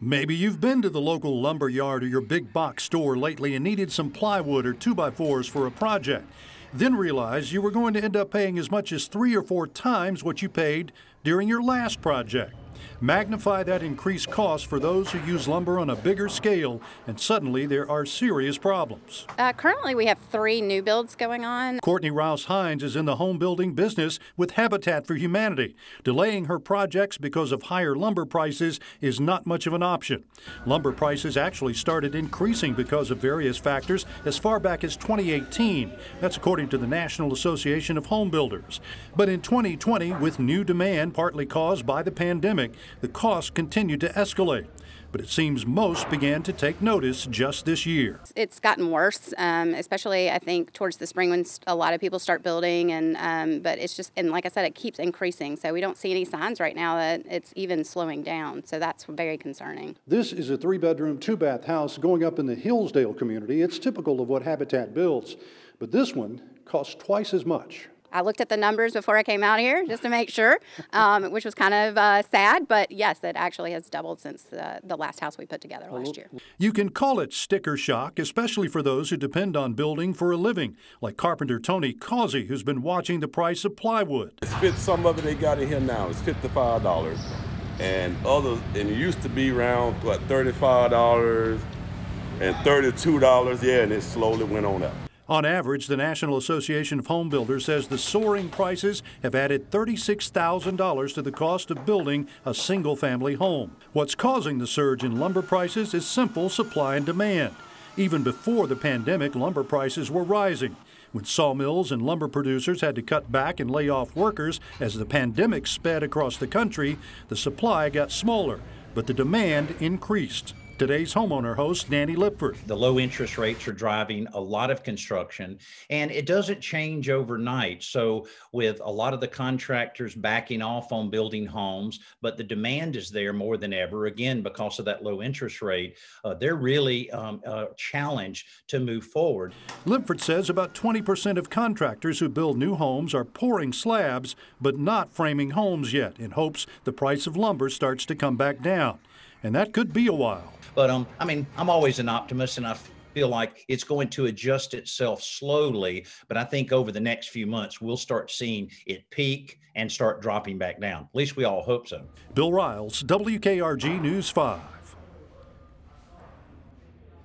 Maybe you've been to the local lumber yard or your big box store lately and needed some plywood or 2x4s for a project. Then realized you were going to end up paying as much as three or four times what you paid during your last project. Magnify that increased cost for those who use lumber on a bigger scale, and suddenly there are serious problems. Uh, currently, we have three new builds going on. Courtney Rouse Hines is in the home building business with Habitat for Humanity. Delaying her projects because of higher lumber prices is not much of an option. Lumber prices actually started increasing because of various factors as far back as 2018. That's according to the National Association of Home Builders. But in 2020, with new demand partly caused by the pandemic, the costs continued to escalate. But it seems most began to take notice just this year. It's gotten worse, um, especially I think towards the spring when a lot of people start building, and um, but it's just and like I said, it keeps increasing. So we don't see any signs right now that it's even slowing down. So that's very concerning. This is a three-bedroom, two-bath house going up in the Hillsdale community. It's typical of what Habitat builds, but this one costs twice as much. I looked at the numbers before I came out here just to make sure, um, which was kind of uh, sad. But yes, it actually has doubled since the, the last house we put together last year. You can call it sticker shock, especially for those who depend on building for a living, like carpenter Tony Causey, who's been watching the price of plywood. It's fit some of it they got in here now. It's fifty-five dollars, and others and it used to be around what thirty-five dollars and thirty-two dollars. Yeah, and it slowly went on up. On average, the National Association of Home Builders says the soaring prices have added $36,000 to the cost of building a single family home. What's causing the surge in lumber prices is simple supply and demand. Even before the pandemic, lumber prices were rising. When sawmills and lumber producers had to cut back and lay off workers as the pandemic sped across the country, the supply got smaller, but the demand increased. Today's homeowner host, Danny Lipford. The low interest rates are driving a lot of construction, and it doesn't change overnight. So, with a lot of the contractors backing off on building homes, but the demand is there more than ever, again, because of that low interest rate, uh, they're really um, challenged to move forward. Lipford says about 20% of contractors who build new homes are pouring slabs, but not framing homes yet, in hopes the price of lumber starts to come back down. And that could be a while. But um, I mean, I'm always an optimist, and I feel like it's going to adjust itself slowly. But I think over the next few months, we'll start seeing it peak and start dropping back down. At least we all hope so. Bill Riales, WKRG News 5.